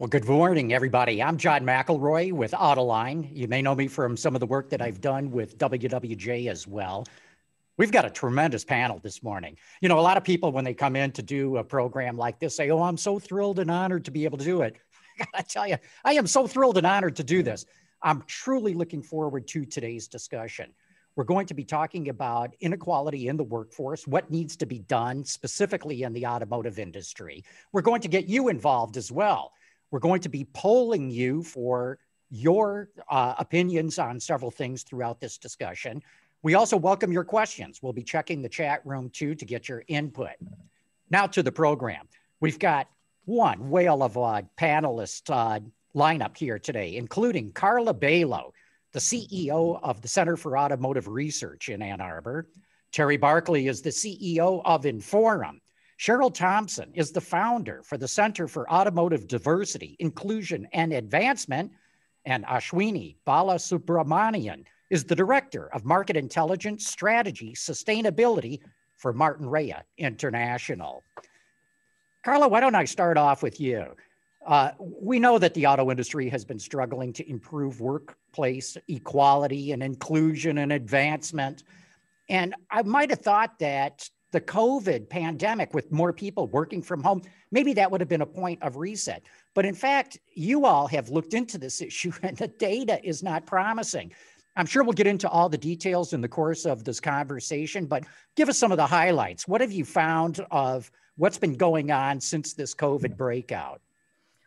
Well, good morning, everybody. I'm John McElroy with Autoline. You may know me from some of the work that I've done with WWJ as well. We've got a tremendous panel this morning. You know, a lot of people, when they come in to do a program like this, say, Oh, I'm so thrilled and honored to be able to do it. I gotta tell you, I am so thrilled and honored to do this. I'm truly looking forward to today's discussion. We're going to be talking about inequality in the workforce, what needs to be done specifically in the automotive industry. We're going to get you involved as well. We're going to be polling you for your uh, opinions on several things throughout this discussion. We also welcome your questions. We'll be checking the chat room too to get your input. Now to the program. We've got one whale of a panelist uh, lineup here today, including Carla Bailo, the CEO of the Center for Automotive Research in Ann Arbor. Terry Barclay is the CEO of Inforum, Cheryl Thompson is the founder for the Center for Automotive Diversity, Inclusion, and Advancement, and Ashwini Balasubramanian is the Director of Market Intelligence, Strategy, Sustainability for Martinrea International. Carla, why don't I start off with you? Uh, we know that the auto industry has been struggling to improve workplace equality and inclusion and advancement. And I might have thought that the COVID pandemic with more people working from home, maybe that would have been a point of reset. But in fact, you all have looked into this issue and the data is not promising. I'm sure we'll get into all the details in the course of this conversation, but give us some of the highlights. What have you found of what's been going on since this COVID breakout?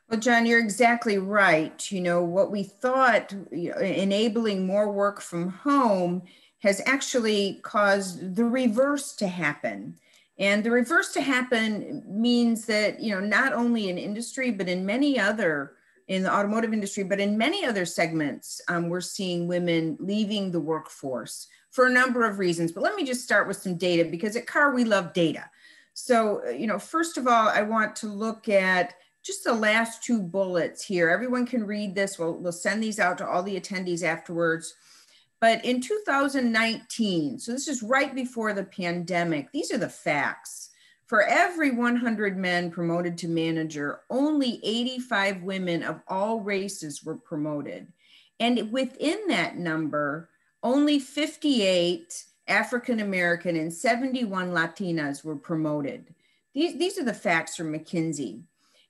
Well, John, you're exactly right. You know, what we thought enabling more work from home has actually caused the reverse to happen. And the reverse to happen means that, you know, not only in industry, but in many other, in the automotive industry, but in many other segments, um, we're seeing women leaving the workforce for a number of reasons. But let me just start with some data because at CAR, we love data. So, you know, first of all, I want to look at just the last two bullets here. Everyone can read this. We'll, we'll send these out to all the attendees afterwards. But in 2019, so this is right before the pandemic, these are the facts. For every 100 men promoted to manager, only 85 women of all races were promoted. And within that number, only 58 African American and 71 Latinas were promoted. These, these are the facts from McKinsey.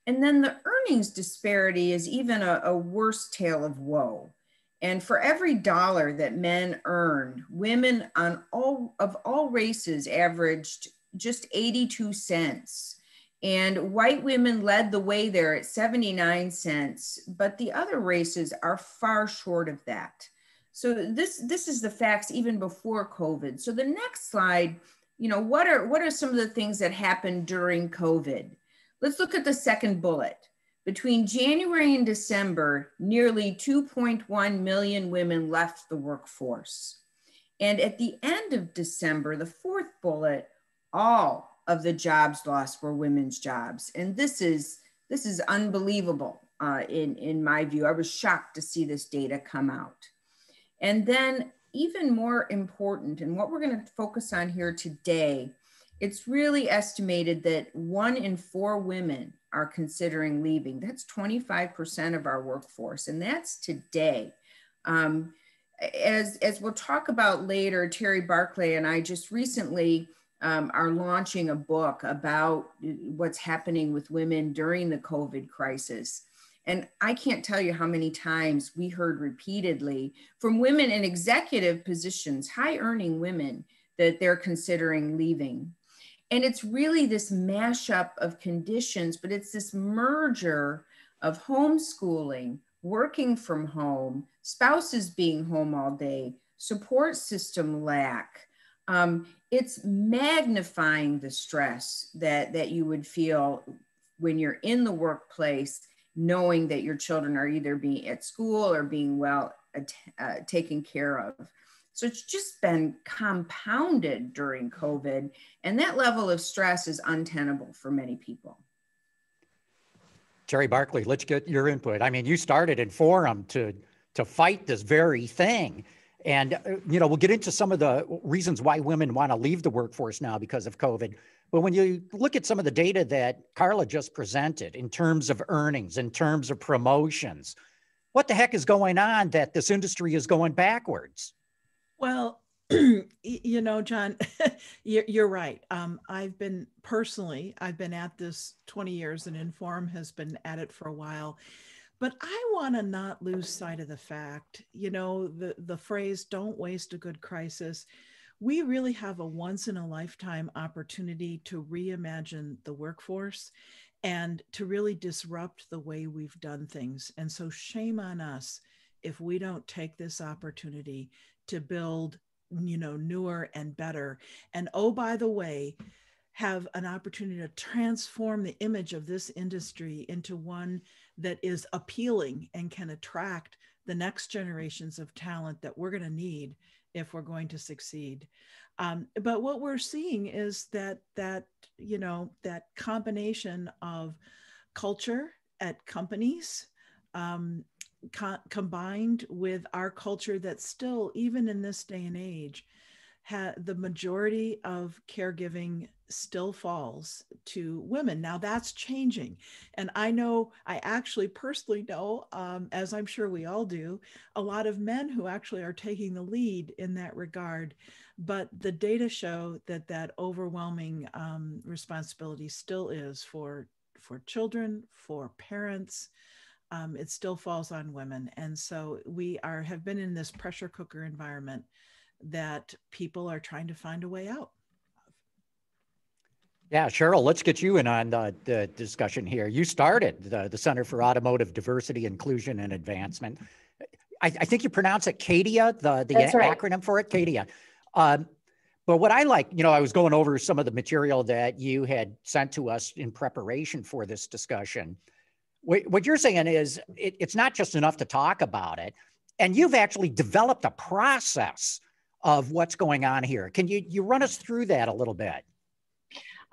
And then the earnings disparity is even a, a worse tale of woe. And for every dollar that men earned, women on all of all races averaged just 82 cents. And white women led the way there at 79 cents, but the other races are far short of that. So this this is the facts even before COVID. So the next slide, you know, what are what are some of the things that happened during COVID? Let's look at the second bullet. Between January and December, nearly 2.1 million women left the workforce. And at the end of December, the fourth bullet, all of the jobs lost were women's jobs. And this is this is unbelievable uh, in, in my view. I was shocked to see this data come out. And then even more important, and what we're gonna focus on here today, it's really estimated that one in four women are considering leaving. That's 25% of our workforce, and that's today. Um, as, as we'll talk about later, Terry Barclay and I just recently um, are launching a book about what's happening with women during the COVID crisis. And I can't tell you how many times we heard repeatedly from women in executive positions, high earning women, that they're considering leaving. And it's really this mashup of conditions, but it's this merger of homeschooling, working from home, spouses being home all day, support system lack. Um, it's magnifying the stress that, that you would feel when you're in the workplace, knowing that your children are either being at school or being well uh, taken care of. So it's just been compounded during COVID, and that level of stress is untenable for many people. Terry Barclay, let's get your input. I mean, you started Inforum to to fight this very thing. And, uh, you know, we'll get into some of the reasons why women want to leave the workforce now because of COVID. But when you look at some of the data that Carla just presented in terms of earnings, in terms of promotions, what the heck is going on that this industry is going backwards? Well, you know, John, you're, right. Um, I've been personally, I've been at this 20 years, and Inforum has been at it for a while. But I want to not lose sight of the fact, you know, the the phrase "don't waste a good crisis." We really have a once in a lifetime opportunity to reimagine the workforce and to really disrupt the way we've done things. And so, shame on us if we don't take this opportunity to build you know newer and better. And oh by the way have an opportunity to transform the image of this industry into one that is appealing and can attract the next generations of talent that we're going to need if we're going to succeed. Um, but what we're seeing is that that you know that combination of culture at companies um, co- combined with our culture that still, even in this day and age, ha- the majority of caregiving still falls to women. Now that's changing. And I know, I actually personally know, um, as I'm sure we all do, a lot of men who actually are taking the lead in that regard. But the data show that that overwhelming um, responsibility still is for for children, for parents, um, it still falls on women. And so we are have been in this pressure cooker environment that people are trying to find a way out. Yeah, Cheryl, let's get you in on the, the discussion here. You started the, the Center for Automotive Diversity, Inclusion, and Advancement. I, I think you pronounce it CADIA, the, the right. acronym for it, CADIA. Um, but what I like, you know, I was going over some of the material that you had sent to us in preparation for this discussion what you're saying is it, it's not just enough to talk about it. And you've actually developed a process of what's going on here. Can you you run us through that a little bit?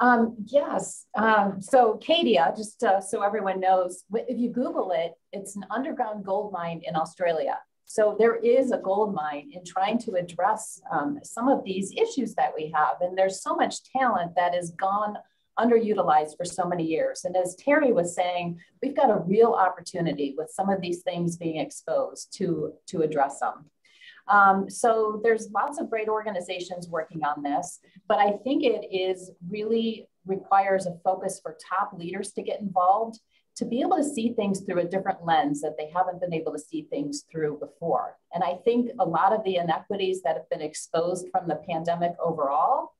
Um, yes. Um, so cadia just uh, so everyone knows if you google it it's an underground gold mine in australia. So there is a gold mine in trying to address um, some of these issues that we have. And there's so much talent that is gone underutilized for so many years. And as Terry was saying, we've got a real opportunity with some of these things being exposed to, to address them. Um, so there's lots of great organizations working on this, but I think it is really requires a focus for top leaders to get involved to be able to see things through a different lens that they haven't been able to see things through before. And I think a lot of the inequities that have been exposed from the pandemic overall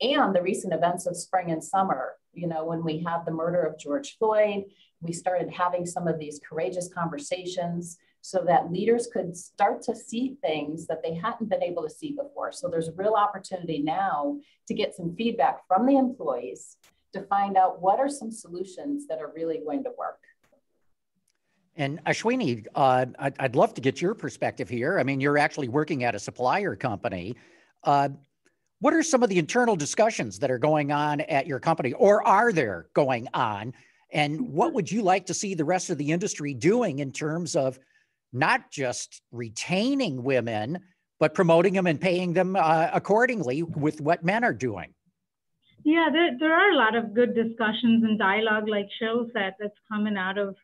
and the recent events of spring and summer. You know, when we had the murder of George Floyd, we started having some of these courageous conversations so that leaders could start to see things that they hadn't been able to see before. So there's a real opportunity now to get some feedback from the employees to find out what are some solutions that are really going to work. And Ashwini, uh, I'd, love to get your perspective here. I mean, you're actually working at a supplier company. Uh, what are some of the internal discussions that are going on at your company, or are there going on? And what would you like to see the rest of the industry doing in terms of not just retaining women, but promoting them and paying them uh, accordingly with what men are doing. Yeah, there, there are a lot of good discussions and dialogue, like shows that that's coming out of,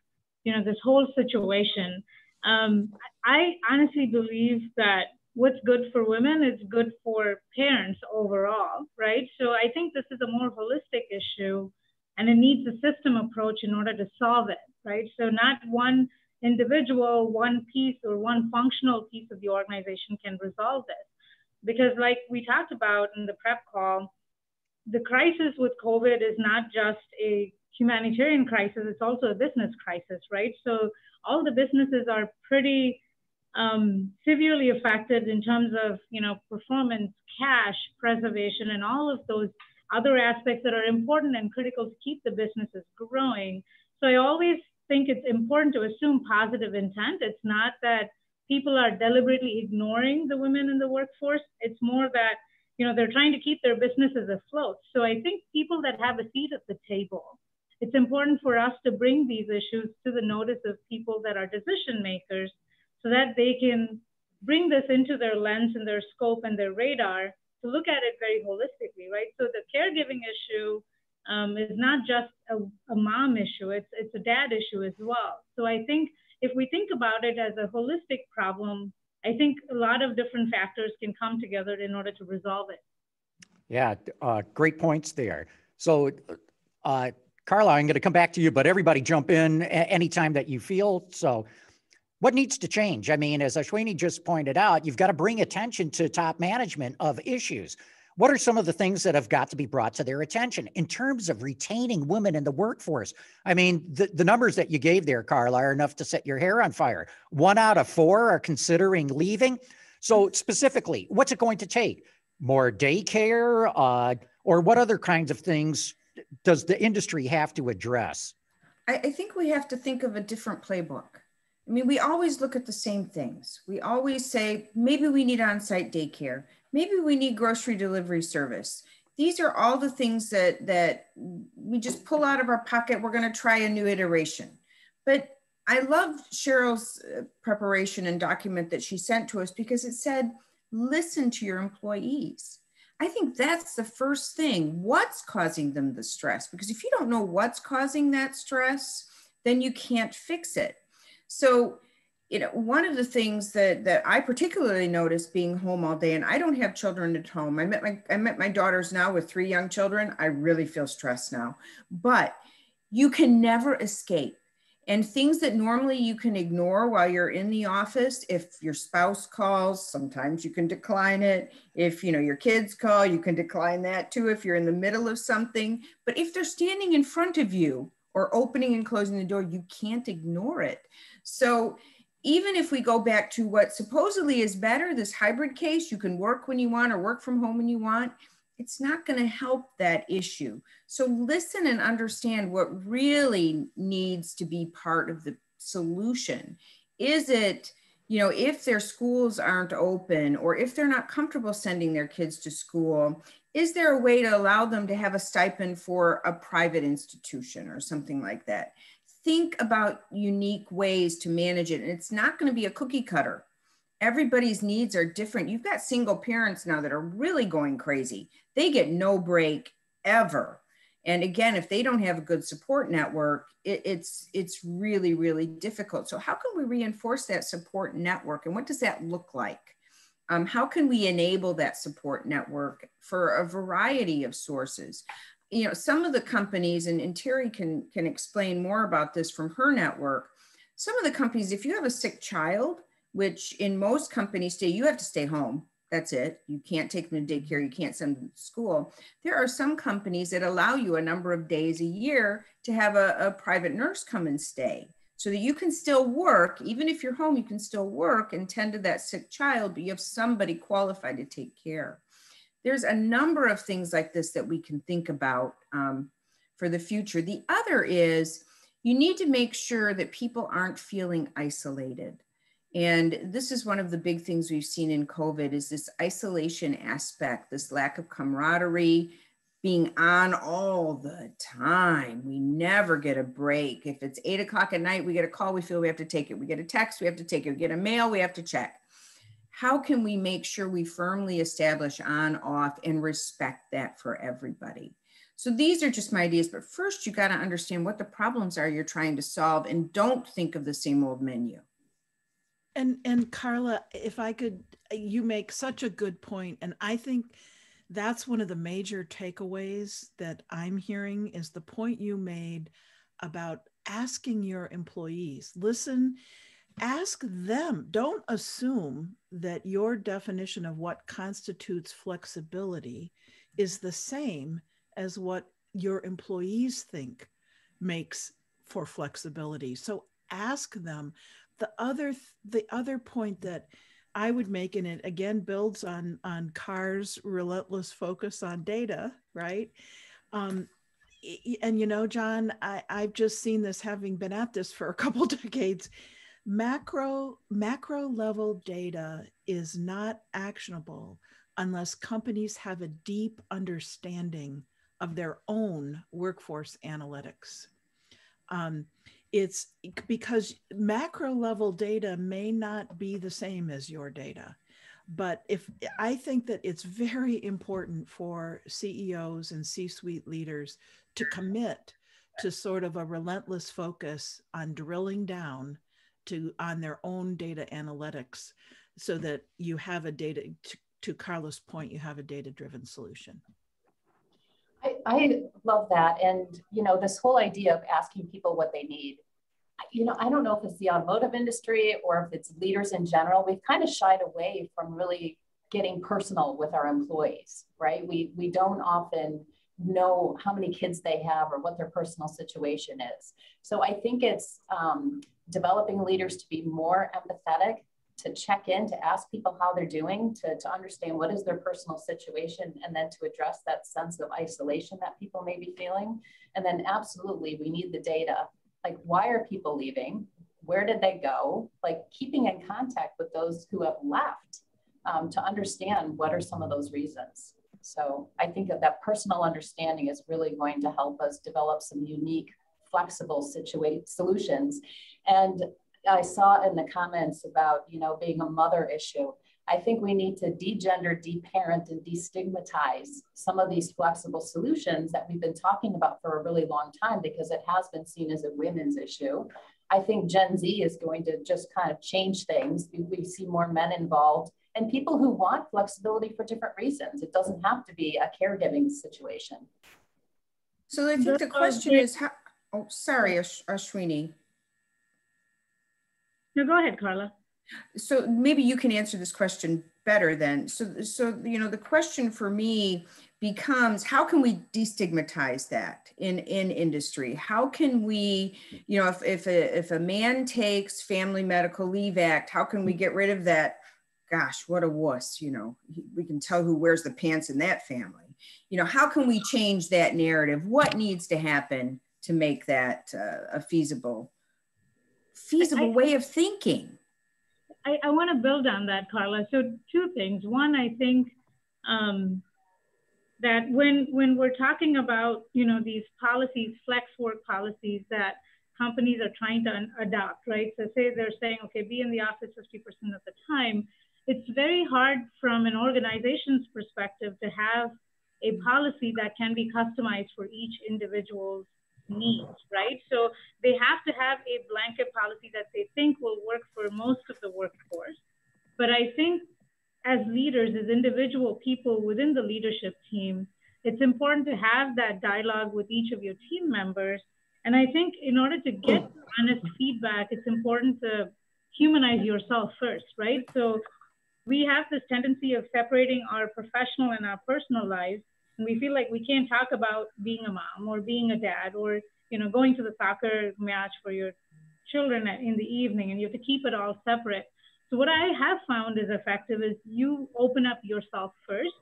you know, this whole situation. Um, I honestly believe that what's good for women is good for parents overall, right? So I think this is a more holistic issue, and it needs a system approach in order to solve it, right? So not one individual, one piece or one functional piece of the organization can resolve this. Because, like we talked about in the prep call, the crisis with COVID is not just a humanitarian crisis, it's also a business crisis, right? So, all the businesses are pretty um, severely affected in terms of you know performance, cash preservation, and all of those other aspects that are important and critical to keep the businesses growing. So I always think it's important to assume positive intent. It's not that people are deliberately ignoring the women in the workforce. It's more that you know they're trying to keep their businesses afloat. So I think people that have a seat at the table, it's important for us to bring these issues to the notice of people that are decision makers, so that they can bring this into their lens and their scope and their radar to look at it very holistically, right? So the caregiving issue um, is not just a, a mom issue, it's, it's a dad issue as well. So I think if we think about it as a holistic problem, I think a lot of different factors can come together in order to resolve it. Yeah, uh, great points there. So, uh, Carla, I'm going to come back to you, but everybody jump in anytime that you feel. So, what needs to change? I mean, as Ashwini just pointed out, you've got to bring attention to top management of issues. What are some of the things that have got to be brought to their attention in terms of retaining women in the workforce? I mean, the, the numbers that you gave there, Carla, are enough to set your hair on fire. One out of four are considering leaving. So, specifically, what's it going to take? More daycare, uh, or what other kinds of things does the industry have to address? I, I think we have to think of a different playbook. I mean, we always look at the same things. We always say, maybe we need on site daycare. Maybe we need grocery delivery service. These are all the things that that we just pull out of our pocket. We're going to try a new iteration. But i love cheryl's uh, preparation and document that she sent to us because it said listen to your employees. I think that's the first thing. What's causing them the stress? Because if you don't know what's causing that stress then you can't fix it so you know, one of the things that that I particularly notice being home all day, and I don't have children at home. I met my I met my daughters now with three young children. I really feel stressed now, but you can never escape. And things that normally you can ignore while you're in the office, if your spouse calls, sometimes you can decline it. If you know your kids call, you can decline that too if you're in the middle of something. But if they're standing in front of you or opening and closing the door, you can't ignore it. So even if we go back to what supposedly is better, this hybrid case, you can work when you want or work from home when you want, it's not going to help that issue. So listen and understand what really needs to be part of the solution. Is it, you know, if their schools aren't open or if they're not comfortable sending their kids to school, is there a way to allow them to have a stipend for a private institution or something like that? think about unique ways to manage it. And it's not going to be a cookie cutter. Everybody's needs are different. You've got single parents now that are really going crazy. They get no break ever. And again, if they don't have a good support network, it, it's it's really really difficult. So how can we reinforce that support network, and what does that look like? Um, how can we enable that support network for a variety of sources? you know, some of the companies, and, and Terry can, can explain more about this from her network. Some of the companies, if you have a sick child, which in most companies say you have to stay home, that's it. You can't take them to daycare, you can't send them to school. There are some companies that allow you a number of days a year to have a, a private nurse come and stay. So that you can still work, even if you're home, you can still work and tend to that sick child, but you have somebody qualified to take care. There's a number of things like this that we can think about um, for the future. The other is you need to make sure that people aren't feeling isolated. And this is one of the big things we've seen in COVID is this isolation aspect, this lack of camaraderie, being on all the time. We never get a break. If it's eight o'clock at night, we get a call, we feel we have to take it. We get a text, we have to take it. We get a mail, we have to check. How can we make sure we firmly establish on, off, and respect that for everybody? So these are just my ideas, but first you got to understand what the problems are you're trying to solve and don't think of the same old menu. And and Carla, if I could you make such a good point and I think that's one of the major takeaways that I'm hearing is the point you made about asking your employees. Listen, ask them. Don't assume that your definition of what constitutes flexibility is the same as what your employees think makes for flexibility. So ask them. The other the other point that I would make, and it again builds on on CAR's relentless focus on data, right? Um, and you know, John, I, I've just seen this having been at this for a couple decades. Macro macro level data is not actionable unless companies have a deep understanding of their own workforce analytics. Um, it's because macro level data may not be the same as your data but if i think that it's very important for ceos and c-suite leaders to commit to sort of a relentless focus on drilling down to on their own data analytics so that you have a data to, to carla's point you have a data driven solution I, I love that. And, you know, this whole idea of asking people what they need, you know, I don't know if it's the automotive industry or if it's leaders in general, we've kind of shied away from really getting personal with our employees, right? We, we don't often know how many kids they have or what their personal situation is. So I think it's um, developing leaders to be more empathetic to check in, to ask people how they're doing, to, to understand what is their personal situation, and then to address that sense of isolation that people may be feeling. And then, absolutely, we need the data. Like, why are people leaving? Where did they go? Like, keeping in contact with those who have left um, to understand what are some of those reasons. So, I think that that personal understanding is really going to help us develop some unique flexible situa- solutions. And I saw in the comments about, you know, being a mother issue. I think we need to degender, deparent, and destigmatize some of these flexible solutions that we've been talking about for a really long time because it has been seen as a women's issue. I think Gen Z is going to just kind of change things. We see more men involved and people who want flexibility for different reasons. It doesn't have to be a caregiving situation. So I think the question is how, oh, sorry, Ash Ashwini. No, go ahead, Carla. So maybe you can answer this question better then. So, so you know, the question for me becomes how can we destigmatize that in in industry? How can we you know if if a, if a man takes family medical leave act how can we get rid of that? Gosh what a wuss you know. We can tell who wears the pants in that family. You know how can we change that narrative? What needs to happen to make that uh, a feasible feasible I, way of thinking. I, I want to build on that, Carla. So two things. One, I think um, that when when we're talking about you know these policies, flex work policies that companies are trying to adopt, right? So say they're saying, okay, be in the office 50% of the time. It's very hard from an organization's perspective to have a policy that can be customized for each individual's needs, right? So they have to have a blanket policy that they think will work for most of the workforce. But I think as leaders, as individual people within the leadership team, it's important to have that dialogue with each of your team members. And I think in order to get honest feedback, it's important to humanize yourself first, right? So we have this tendency of separating our professional and our personal lives and we feel like we can't talk about being a mom or being a dad or you know going to the soccer match for your children in the evening and you have to keep it all separate. So what I have found is effective is you open up yourself first,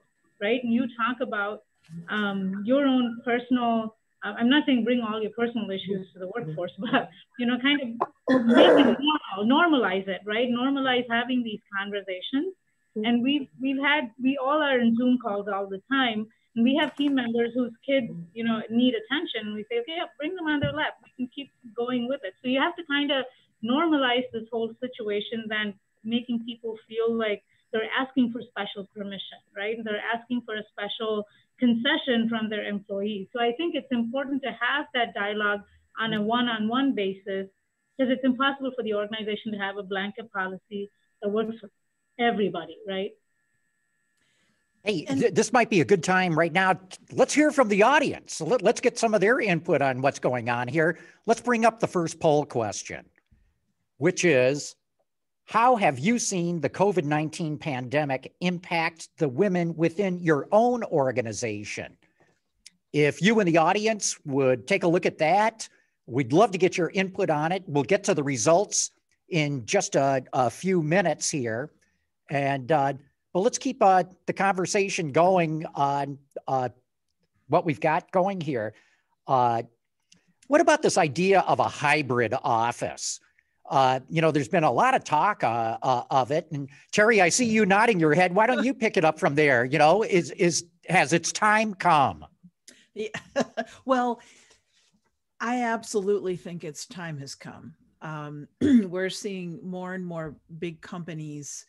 right? And you talk about um, your own personal uh, I'm not saying bring all your personal issues to the workforce, but you know, kind of make it normal, normalize it, right? Normalize having these conversations. And we've we've had we all are in Zoom calls all the time, we have team members whose kids, you know, need attention. We say, okay, yeah, bring them on their lap. We can keep going with it. So you have to kind of normalize this whole situation, then making people feel like they're asking for special permission, right? They're asking for a special concession from their employees. So I think it's important to have that dialogue on a one-on-one basis because it's impossible for the organization to have a blanket policy that works for everybody, right? Hey, th this might be a good time right now. Let's hear from the audience. Let, let's get some of their input on what's going on here. Let's bring up the first poll question, which is how have you seen the COVID 19 pandemic impact the women within your own organization? If you in the audience would take a look at that, we'd love to get your input on it. We'll get to the results in just a, a few minutes here. And uh, but let's keep uh, the conversation going on uh, what we've got going here. Uh, what about this idea of a hybrid office? Uh, you know, there's been a lot of talk uh, uh, of it. And Terry, I see you nodding your head. Why don't you pick it up from there? You know, is is has its time come? Yeah. well, I absolutely think its time has come. Um, we're seeing more and more big companies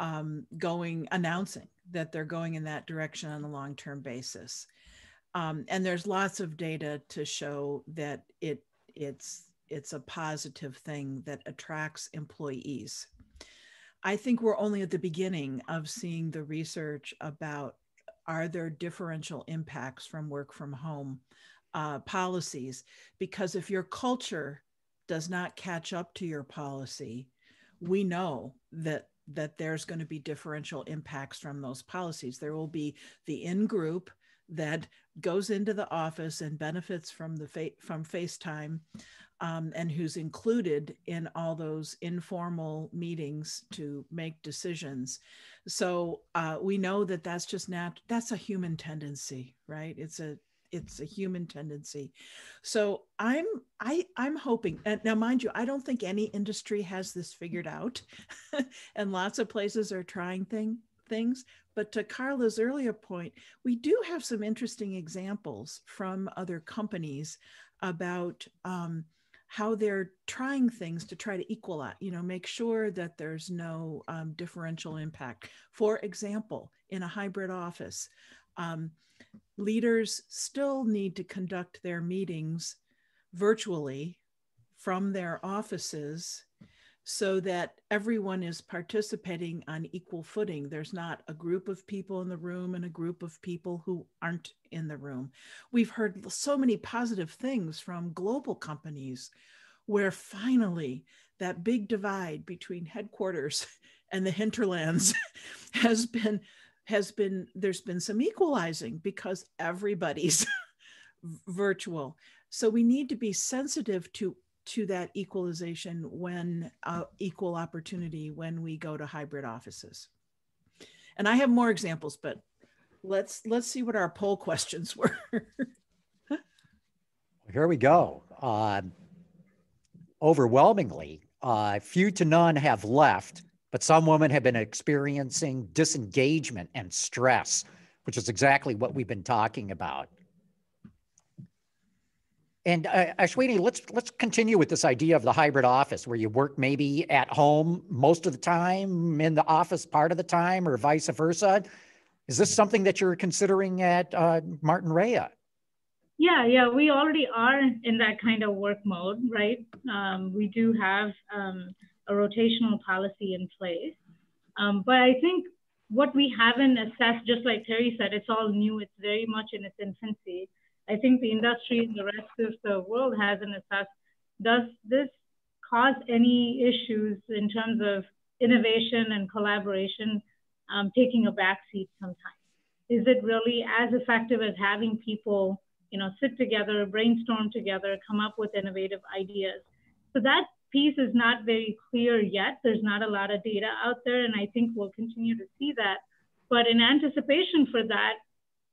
um, going announcing that they're going in that direction on a long-term basis. Um, and there's lots of data to show that it it's it's a positive thing that attracts employees. I think we're only at the beginning of seeing the research about are there differential impacts from work from home uh, policies? Because if your culture does not catch up to your policy, we know that that there's going to be differential impacts from those policies. There will be the in group that goes into the office and benefits from the fa- from FaceTime um, and who's included in all those informal meetings to make decisions. So uh, we know that that's just not that's a human tendency, right? It's a it's a human tendency. So I'm I I'm hoping and now mind you, I don't think any industry has this figured out, and lots of places are trying thing things. But to Carla's earlier point, we do have some interesting examples from other companies about um, how they're trying things to try to equal out, you know, make sure that there's no um, differential impact. For example, in a hybrid office, um, leaders still need to conduct their meetings virtually from their offices so that everyone is participating on equal footing. There's not a group of people in the room and a group of people who aren't in the room. We've heard so many positive things from global companies where finally that big divide between headquarters and the hinterlands has been has been there's been some equalizing because everybody's virtual so we need to be sensitive to to that equalization when uh, equal opportunity when we go to hybrid offices. And I have more examples, but let's let's see what our poll questions were. Here we go. Uh, overwhelmingly, uh, few to none have left, but some women have been experiencing disengagement and stress, which is exactly what we've been talking about. And uh, Ashwini, let's let's continue with this idea of the hybrid office, where you work maybe at home most of the time, in the office part of the time, or vice versa. Is this something that you're considering at uh, Martinrea? Yeah, yeah, we already are in that kind of work mode, right? Um, we do have um, a rotational policy in place, um, but I think what we haven't assessed, just like Terry said, it's all new. It's very much in its infancy I think the industry and the rest of the world hasn't assessed, does this cause any issues in terms of innovation and collaboration um, taking a backseat sometimes? Is it really as effective as having people, you know, sit together, brainstorm together, come up with innovative ideas? So that piece is not very clear yet. There's not a lot of data out there, and I think we'll continue to see that. But in anticipation for that,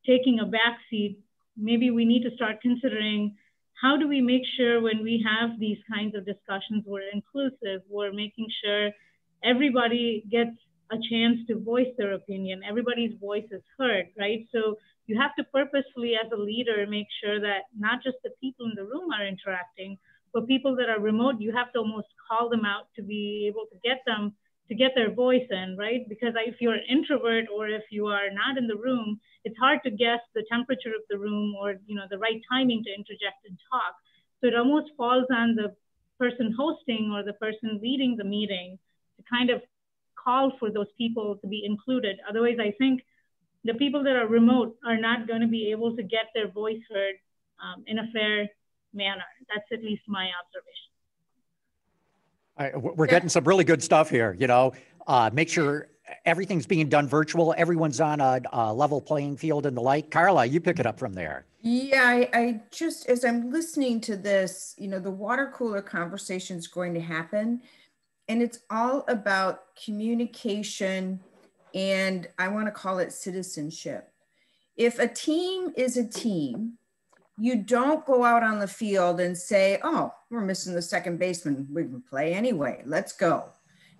taking a backseat, maybe we need to start considering how do we make sure when we have these kinds of discussions, we're inclusive, we're making sure everybody gets a chance to voice their opinion, everybody's voice is heard, right? So you have to purposefully, as a leader, make sure that not just the people in the room are interacting, but people that are remote, you have to almost call them out to be able to get them to get their voice in, right? Because if you're an introvert or if you are not in the room, it's hard to guess the temperature of the room or you know the right timing to interject and talk. So it almost falls on the person hosting or the person leading the meeting to kind of call for those people to be included. Otherwise, I think the people that are remote are not going to be able to get their voice heard um, in a fair manner. That's at least my observation. we're getting some really good stuff here. You know, uh, make sure everything's being done virtual. Everyone's on a, a, level playing field and the like. Carla, you pick it up from there. Yeah, I, I just as I'm listening to this, you know, the water cooler conversation is going to happen, and it's all about communication, and I want to call it citizenship. If a team is a team, you don't go out on the field and say, oh, we're missing the second baseman. We can play anyway. Let's go.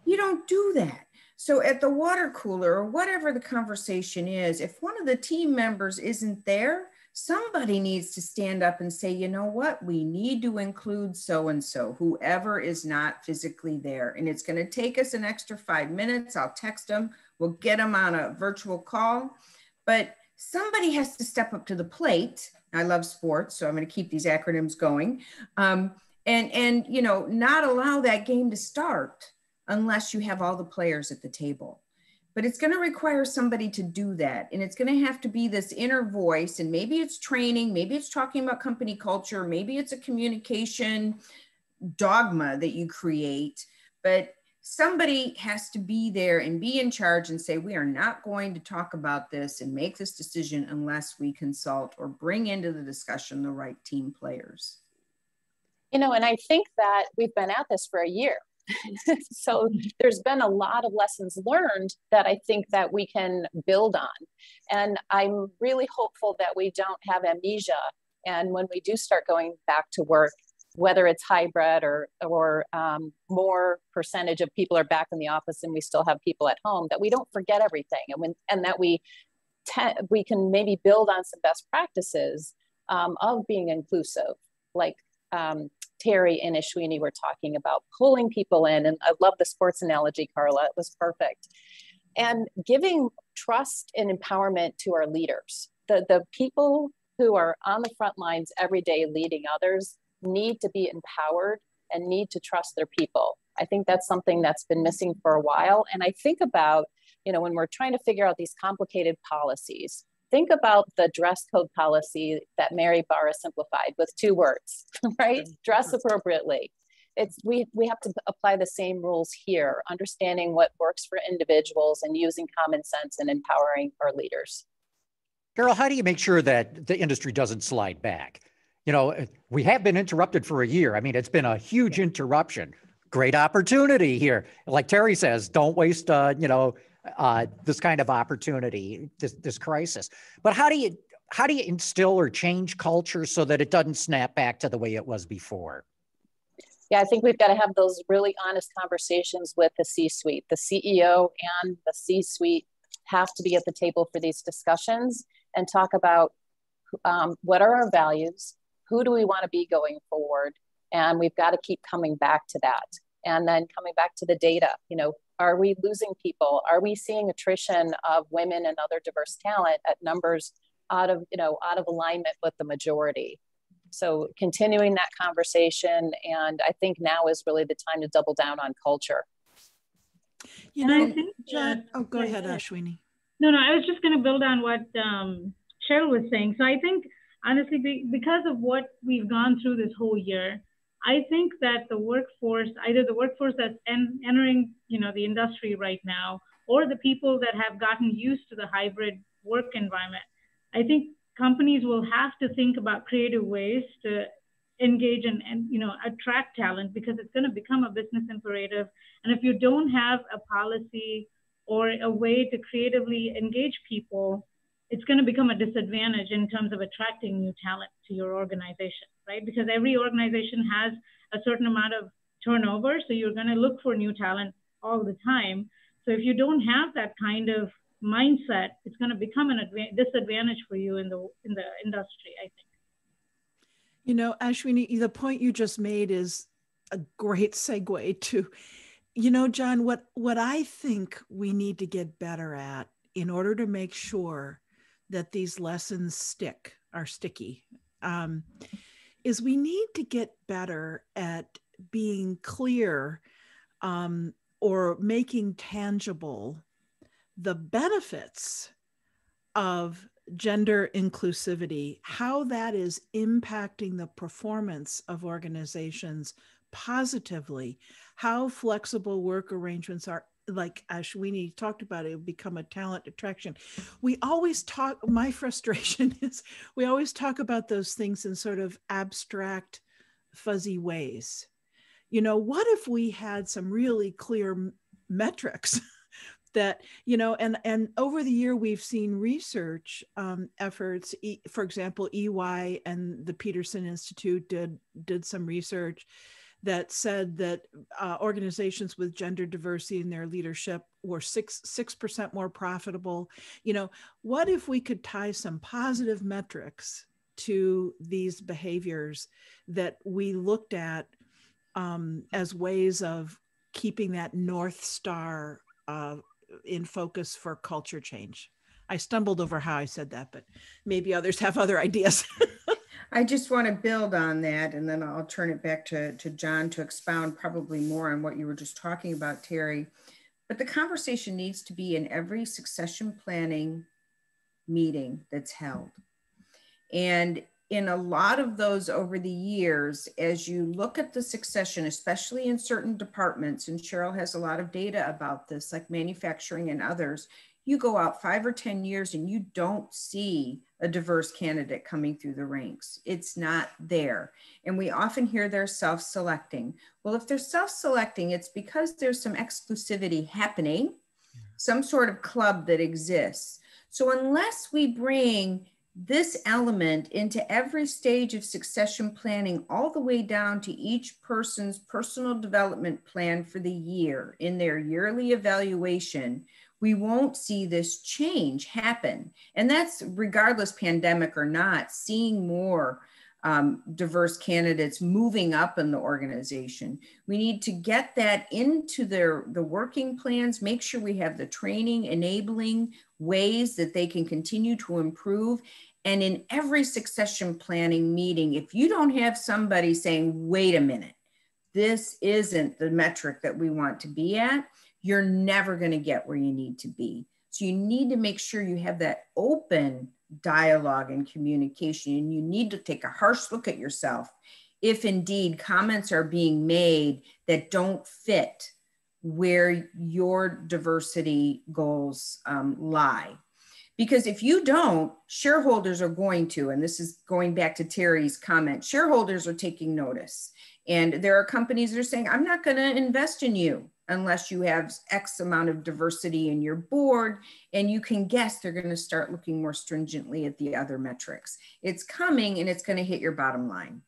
You don't do that. So at the water cooler or whatever the conversation is, if one of the team members isn't there, somebody needs to stand up and say, you know what, we need to include so and so, whoever is not physically there. And it's going to take us an extra five minutes. I'll text them, we'll get them on a virtual call. But somebody has to step up to the plate I love sports, so I'm going to keep these acronyms going. Um, and and you know, not allow that game to start unless you have all the players at the table. But it's going to require somebody to do that, and it's going to have to be this inner voice. And maybe it's training, maybe it's talking about company culture, maybe it's a communication dogma that you create. But somebody has to be there and be in charge and say, we are not going to talk about this and make this decision unless we consult or bring into the discussion the right team players. You know, and I think that we've been at this for a year. so there's been a lot of lessons learned that I think that we can build on. And I'm really hopeful that we don't have amnesia. And when we do start going back to work, whether it's hybrid or or um, more percentage of people are back in the office and we still have people at home that we don't forget everything. And when and that we te- we can maybe build on some best practices um, of being inclusive. Like um, terry and ashwini were talking about pulling people in and i love the sports analogy carla. It was perfect. And giving trust and empowerment to our leaders. The, the people who are on the front lines every day leading others need to be empowered and need to trust their people. I think that's something that's been missing for a while. And I think about, you know, when we're trying to figure out these complicated policies, think about the dress code policy that Mary Barra simplified with two words, right? Dress appropriately. It's we we have to apply the same rules here, understanding what works for individuals and using common sense and empowering our leaders. Carol, how do you make sure that the industry doesn't slide back? You know, we have been interrupted for a year. I mean, it's been a huge interruption. Great opportunity here. Like Terry says, don't waste, uh, you know, uh, this kind of opportunity, this, this crisis. But how do you how do you instill or change culture so that it doesn't snap back to the way it was before? Yeah, I think we've got to have those really honest conversations with the C-suite. The CEO and the C-suite have to be at the table for these discussions and talk about um, what are our values, who do we want to be going forward? And we've got to keep coming back to that. And then coming back to the data, you know, are we losing people? Are we seeing attrition of women and other diverse talent at numbers out of, you know, out of alignment with the majority? So continuing that conversation. And I think now is really the time to double down on culture. You know, think, John, oh, go ahead, Ashwini. No, no, I was just going to build on what um, Cheryl was saying. So I think honestly, be, because of what we've gone through this whole year, I think that the workforce, either the workforce that's en- entering, you know, the industry right now, or the people that have gotten used to the hybrid work environment, I think companies will have to think about creative ways to engage and, and you know attract talent because it's going to become a business imperative. And if you don't have a policy or a way to creatively engage people it's going to become a disadvantage in terms of attracting new talent to your organization right? Because every organization has a certain amount of turnover so you're going to look for new talent all the time. So if you don't have that kind of mindset it's going to become an disadvantage for you in the in the industry i think. You know, Ashwini, the point you just made is a great segue to, you know, John, what, what I think we need to get better at in order to make sure that these lessons stick, are sticky, um, is we need to get better at being clear um, or making tangible the benefits of gender inclusivity, how that is impacting the performance of organizations positively, how flexible work arrangements are like Ashwini talked about it would become a talent attraction. We always talk my frustration is we always talk about those things in sort of abstract fuzzy ways. You know, what if we had some really clear metrics that you know and and over the year we've seen research um, efforts e, for example ey and the peterson institute did did some research that said that uh, organizations with gender diversity in their leadership were six six percent more profitable you know what if we could tie some positive metrics to these behaviors that we looked at um, as ways of keeping that north star uh, in focus for culture change. I stumbled over how I said that, but maybe others have other ideas. I just want to build on that, and then I'll turn it back to, to John to expound probably more on what you were just talking about, Terry. But the conversation needs to be in every succession planning meeting that's held. And in a lot of those over the years, as you look at the succession, especially in certain departments, and Cheryl has a lot of data about this, like manufacturing and others, you go out five or 10 years and you don't see a diverse candidate coming through the ranks. It's not there. And we often hear they're self selecting. Well, if they're self selecting, it's because there's some exclusivity happening, some sort of club that exists. So unless we bring this element into every stage of succession planning, all the way down to each person's personal development plan for the year in their yearly evaluation, we won't see this change happen. And that's regardless, pandemic or not, seeing more um, diverse candidates moving up in the organization. We need to get that into their the working plans, make sure we have the training enabling ways that they can continue to improve and in every succession planning meeting, if you don't have somebody saying, wait a minute, this isn't the metric that we want to be at, you're never going to get where you need to be. So you need to make sure you have that open dialogue and communication. And you need to take a harsh look at yourself if indeed comments are being made that don't fit where your diversity goals um, lie. Because if you don't, shareholders are going to, and this is going back to Terry's comment, shareholders are taking notice. And there are companies that are saying, I'm not going to invest in you unless you have X amount of diversity in your board. And you can guess they're going to start looking more stringently at the other metrics. It's coming and it's going to hit your bottom line.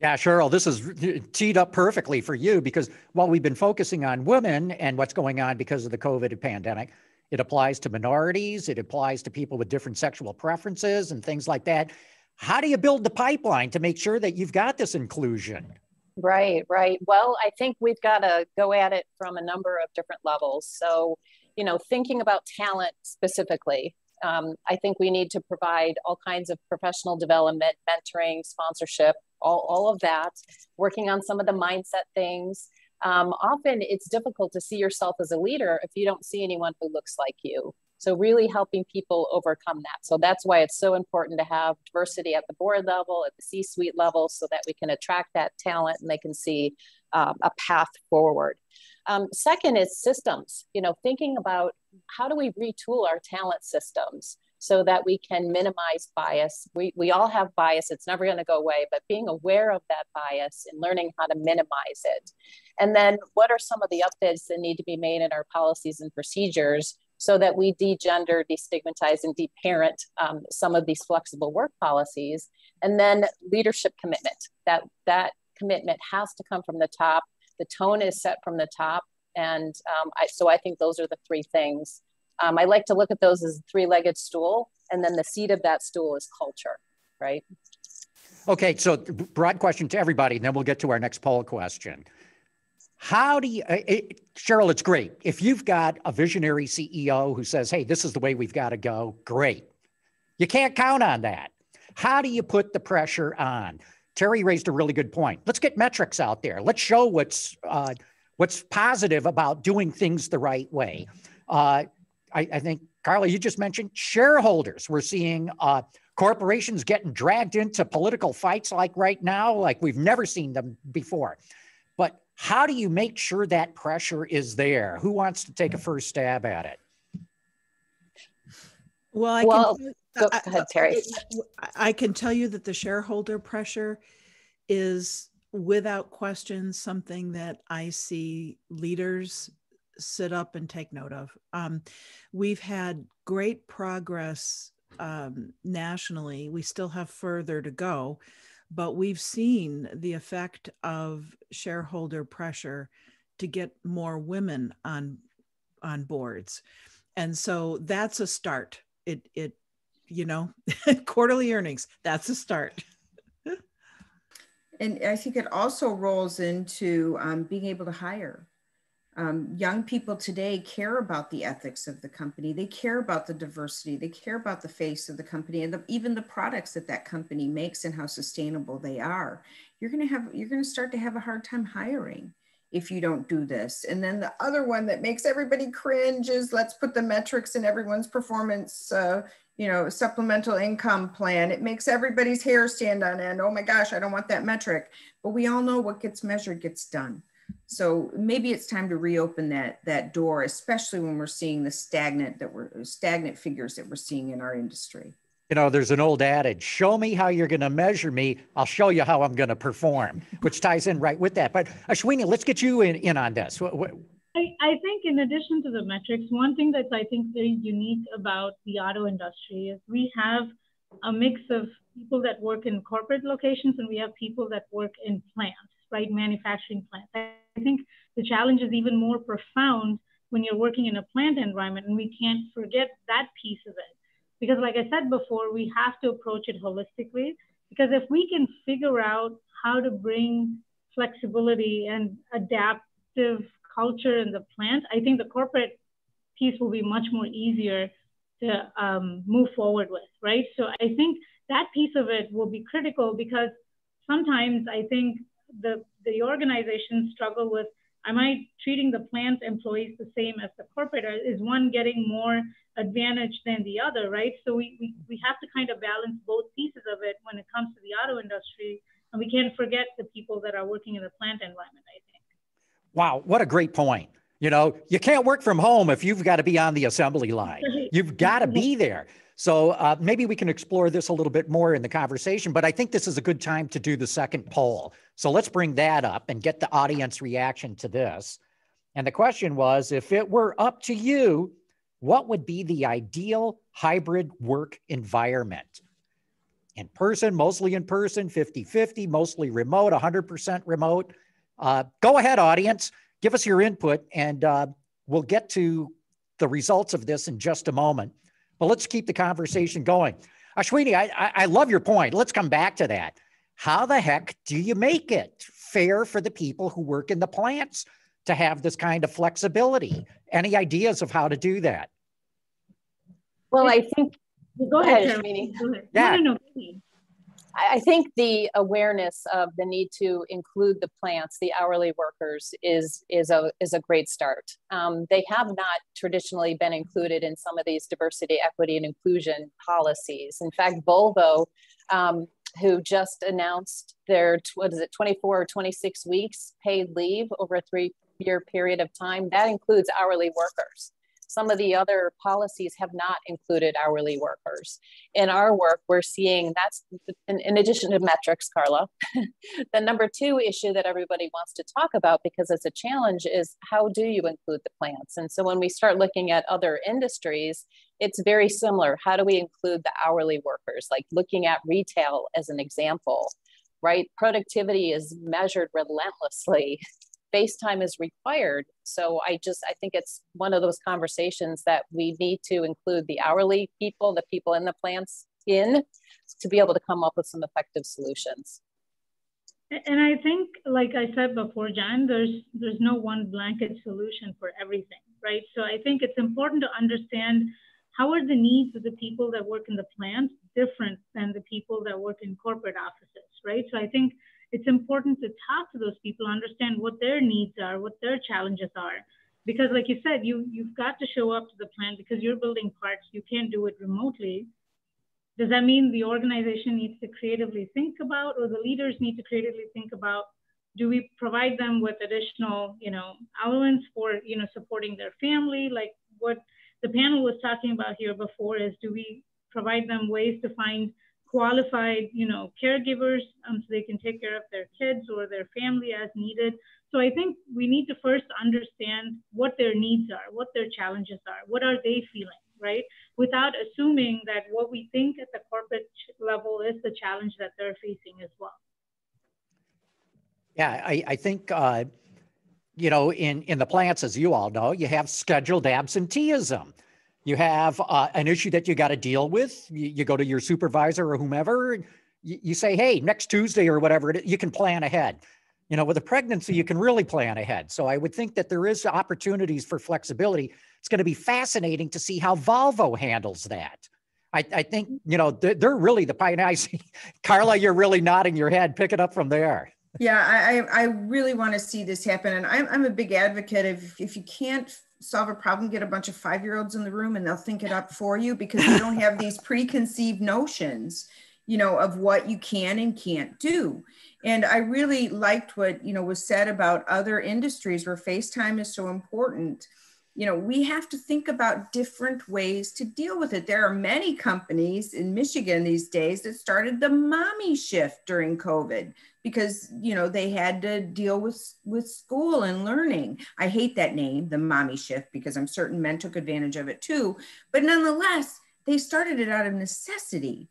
Yeah, Cheryl, this is teed up perfectly for you because while we've been focusing on women and what's going on because of the COVID pandemic, it applies to minorities, it applies to people with different sexual preferences and things like that. How do you build the pipeline to make sure that you've got this inclusion? Right, right. Well, I think we've got to go at it from a number of different levels. So, you know, thinking about talent specifically, um, I think we need to provide all kinds of professional development, mentoring, sponsorship, all, all of that, working on some of the mindset things um, often it's difficult to see yourself as a leader if you don't see anyone who looks like you. So really helping people overcome that. So that's why it's so important to have diversity at the board level, at the C-suite level, so that we can attract that talent and they can see um, a path forward. Um, second is systems. You know, thinking about how do we retool our talent systems so that we can minimize bias. We, we all have bias, it's never going to go away, but being aware of that bias and learning how to minimize it. And then, what are some of the updates that need to be made in our policies and procedures so that we degender, destigmatize, and deparent um, some of these flexible work policies? And then, leadership commitment that that commitment has to come from the top. The tone is set from the top. And um, I, so I think those are the three things um, I like to look at those as a three-legged stool, and then the seat of that stool is culture, right? Okay, so broad question to everybody, and then we'll get to our next poll question. How do you, it, Cheryl, it's great. If you've got a visionary CEO who says, hey, this is the way we've got to go, great. You can't count on that. How do you put the pressure on? Terry raised a really good point. Let's get metrics out there. Let's show what's uh, what's positive about doing things the right way. Uh, I, I think, Carla, you just mentioned shareholders. We're seeing uh, corporations getting dragged into political fights like right now, like we've never seen them before. But how do you make sure that pressure is there? Who wants to take a first stab at it? Well, I well, can, go, go ahead, Terry. I, I can tell you that the shareholder pressure is without question something that I see leaders sit up and take note of. Um, we've had great progress um, nationally. We still have further to go, but we've seen the effect of shareholder pressure to get more women on on boards, and so that's a start. It it you know quarterly earnings that's a start. and I think it also rolls into um, being able to hire um, young people today care about the ethics of the company. They care about the diversity. They care about the face of the company and the, even the products that that company makes and how sustainable they are. You're going to have, you're going to start to have a hard time hiring if you don't do this. And then the other one that makes everybody cringe is let's put the metrics in everyone's performance, uh, you know, supplemental income plan. It makes everybody's hair stand on end. Oh my gosh, I don't want that metric. But we all know what gets measured gets done. So maybe it's time to reopen that that door, especially when we're seeing the stagnant that we're stagnant figures that we're seeing in our industry. You know, there's an old adage: "Show me how you're going to measure me, I'll show you how I'm going to perform," which ties in right with that. But uh, Ashwini, let's get you in, in on this. What, what... I, I think, in addition to the metrics, one thing that's I think very unique about the auto industry is we have a mix of people that work in corporate locations and we have people that work in plants right manufacturing plants. I think the challenge is even more profound when you're working in a plant environment, and we can't forget that piece of it. Because, like I said before, we have to approach it holistically. Because if we can figure out how to bring flexibility and adaptive culture in the plant, I think the corporate piece will be much more easier to um, move forward with, right? So I think that piece of it will be critical because sometimes I think the, the organizations struggle with, am I treating the plant employees the same as the corporate? Is one getting more advantage than the other, right? So we, we, we have to kind of balance both pieces of it when it comes to the auto industry. And we can't forget the people that are working in the plant environment, I think. Wow, what a great point. You know, you can't work from home if you've got to be on the assembly line. You've got to be there. So uh, maybe we can explore this a little bit more in the conversation, but I think this is a good time to do the second poll. So let's bring that up and get the audience reaction to this. And the question was if it were up to you, what would be the ideal hybrid work environment? In person, mostly in person, 50 50, mostly remote, 100% remote. Uh, go ahead, audience, give us your input, and uh, we'll get to the results of this in just a moment. But let's keep the conversation going. Ashwini, I, I, I love your point. Let's come back to that. How the heck do you make it fair for the people who work in the plants to have this kind of flexibility? Any ideas of how to do that? Well, I think. Go ahead, Ashwini. Yeah. No, no, no. I think the awareness of the need to include the plants, the hourly workers, is is a is a great start. Um, they have not traditionally been included in some of these diversity, equity, and inclusion policies. In fact, Volvo, um, who just announced their what is it, 24 or 26 weeks paid leave over a three year period of time, that includes hourly workers. Some of the other policies have not included hourly workers. In our work, we're seeing that's in, in addition to metrics, Carla. the number two issue that everybody wants to talk about because it's a challenge is how do you include the plants? And so when we start looking at other industries, it's very similar. How do we include the hourly workers? Like looking at retail as an example, right? Productivity is measured relentlessly face time is required. So I just, I think it's one of those conversations that we need to include the hourly people, the people in the plants in to be able to come up with some effective solutions. And I think, like I said before, John, there's there's no one blanket solution for everything, right? So I think it's important to understand how are the needs of the people that work in the plant different than the people that work in corporate offices, right? So I think it's important to talk to those people, understand what their needs are, what their challenges are. Because like you said, you, you've got to show up to the plant because you're building parts, you can't do it remotely. Does that mean the organization needs to creatively think about, or the leaders need to creatively think about, do we provide them with additional, you know, allowance for, you know, supporting their family? Like what the panel was talking about here before is, do we provide them ways to find qualified, you know, caregivers um, so they can take care of their kids or their family as needed. So I think we need to first understand what their needs are, what their challenges are, what are they feeling, right? Without assuming that what we think at the corporate level is the challenge that they're facing as well. Yeah, I, I think, uh, you know, in, in the plants, as you all know, you have scheduled absenteeism you have uh, an issue that you got to deal with. You, you, go to your supervisor or whomever. You, you say, "Hey, next Tuesday or whatever," you can plan ahead. You know, with a pregnancy, you can really plan ahead. So I would think that there is opportunities for flexibility. It's going to be fascinating to see how Volvo handles that. I, I think you know they're, they're really the pioneers. Carla, you're really nodding your head. Pick it up from there. Yeah, I, I really want to see this happen. And I'm, I'm a big advocate of if you can't solve a problem, get a bunch of five year olds in the room and they'll think it up for you because you don't have these preconceived notions, you know, of what you can and can't do. And I really liked what, you know, was said about other industries where FaceTime is so important. You know, we have to think about different ways to deal with it. There are many companies in Michigan these days that started the mommy shift during COVID because you know they had to deal with with school and learning. I hate that name the mommy shift because i'm certain men took advantage of it too. But nonetheless they started it out of necessity.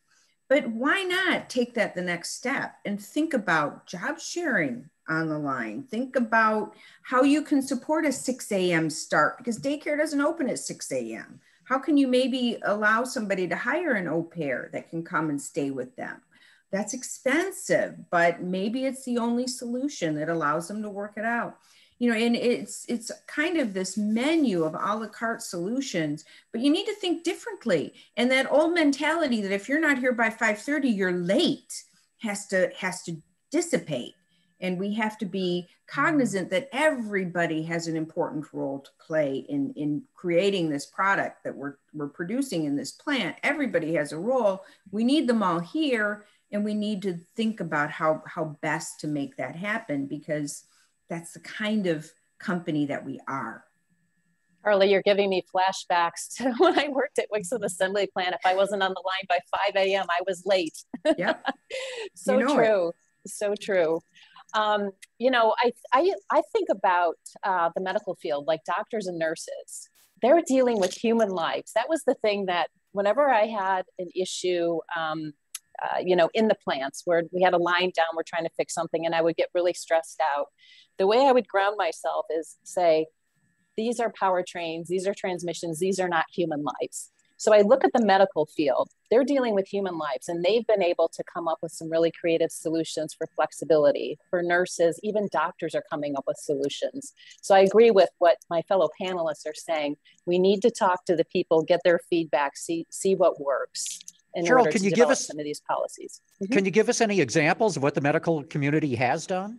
But why not take that the next step and think about job sharing on the line? Think about how you can support a 6 a.m start because daycare doesn't open at 6 a.m how can you maybe allow somebody to hire an au pair that can come and stay with them that's expensive, but maybe it's the only solution that allows them to work it out. You know, and it's it's kind of this menu of a la carte solutions, but you need to think differently. And that old mentality that if you're not here by 5:30, you're late has to has to dissipate. And we have to be cognizant that everybody has an important role to play in, in creating this product that we're, we're producing in this plant. Everybody has a role. We need them all here and we need to think about how how best to make that happen because that's the kind of company that we are Carla, you're giving me flashbacks to when I worked at Wixom Assembly Plant. If I wasn't on the line by 5 a.m., I was late. Yep. so you know true. So true. Um, you know, I, I, I think about uh, the medical field, like doctors and nurses. They're dealing with human lives. That was the thing that whenever I had an issue, um, uh, you know, in the plants where we had a line down, we're trying to fix something, and I would get really stressed out. The way I would ground myself is say, these are powertrains, these are transmissions, these are not human lives. So I look at the medical field, they're dealing with human lives, and they've been able to come up with some really creative solutions for flexibility. For nurses, even doctors are coming up with solutions. So I agree with what my fellow panelists are saying. We need to talk to the people, get their feedback, see, see what works in Cheryl, order can to you give us some of these policies. Mm-hmm. Can you give us any examples of what the medical community has done?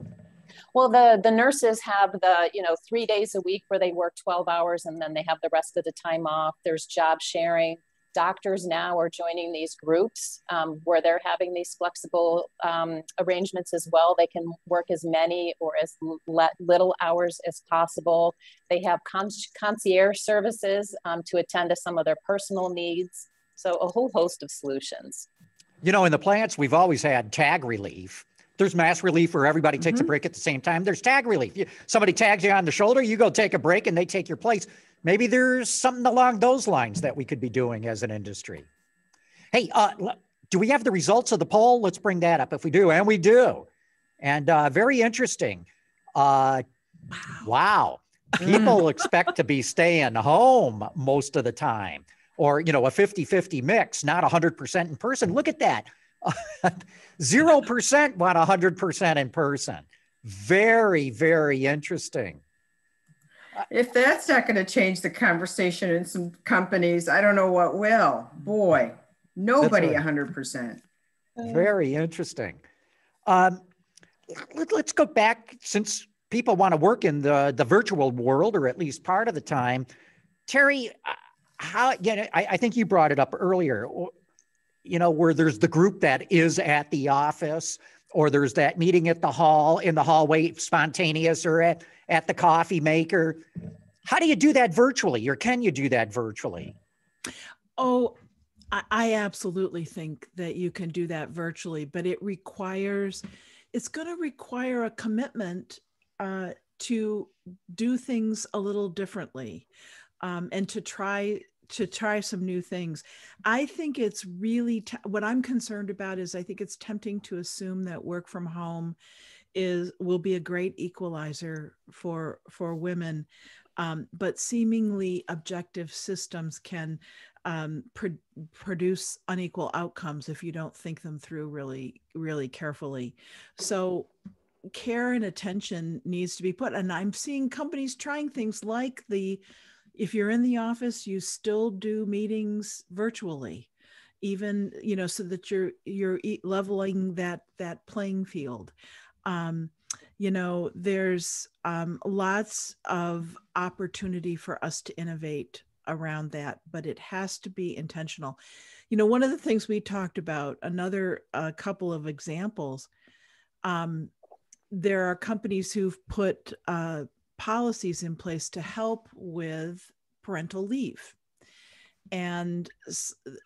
Well, the the nurses have the you know three days a week where they work twelve hours and then they have the rest of the time off. There's job sharing. doctors now are joining these groups um, where they're having these flexible um, arrangements as well. They can work as many or as little hours as possible. They have con concierge services um, to attend to some of their personal needs. So a whole host of solutions. You know, in the plants, we've always had tag relief. There's mass relief where everybody takes mm-hmm. a break at the same time. There's tag relief. You, somebody tags you on the shoulder, you go take a break and they take your place. Maybe there's something along those lines that we could be doing as an industry. Hey, uh, do we have the results of the poll? Let's bring that up if we do. And we do. And uh, very interesting. Uh, wow. People expect to be staying home most of the time or, you know, a 50 50 mix, not 100% in person. Look at that. 0% want 100% in person. Very, very interesting. If that's not going to change the conversation in some companies, I don't know what will. Boy, nobody right. 100%. Very interesting. Um, let, us go back since people want to work in the, the virtual world, or at least part of the time. Terry, how, yeah, I, I think you brought it up earlier you know, where there's the group that is at the office or there's that meeting at the hall in the hallway, spontaneous or at, at the coffee maker. How do you do that virtually or can you do that virtually? Oh, I absolutely think that you can do that virtually, but it requires, it's going to require a commitment uh, to do things a little differently um, and to try to try some new things. I think it's really t- what I'm concerned about is I think it's tempting to assume that work from home is will be a great equalizer for for women, um, but seemingly objective systems can um, pro- produce unequal outcomes if you don't think them through really really carefully. So care and attention needs to be put and i'm seeing companies trying things like the if you're in the office you still do meetings virtually even you know so that you're you're leveling that that playing field. Um, you know there's um, lots of opportunity for us to innovate around that but it has to be intentional. You know one of the things we talked about another uh, couple of examples um, there are companies who've put uh, policies in place to help with parental leave. And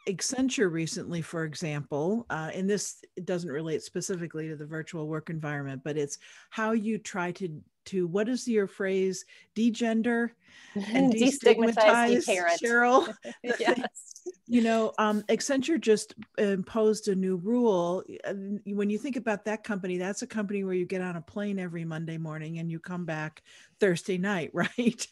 Accenture recently, for example, uh, and this doesn't relate specifically to the virtual work environment, but it's how you try to to what is your phrase degender and destigmatize, destigmatize Cheryl. yes you know, um, Accenture just imposed a new rule. When you think about that company, that's a company where you get on a plane every Monday morning and you come back Thursday night, right?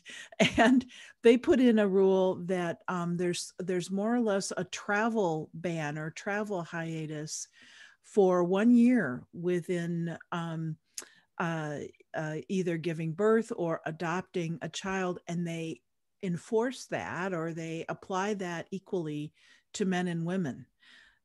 And they put in a rule that um, there's there's more or less a travel ban or travel hiatus for one year within um, uh, uh, either giving birth or adopting a child, and they enforce that or they apply that equally to men and women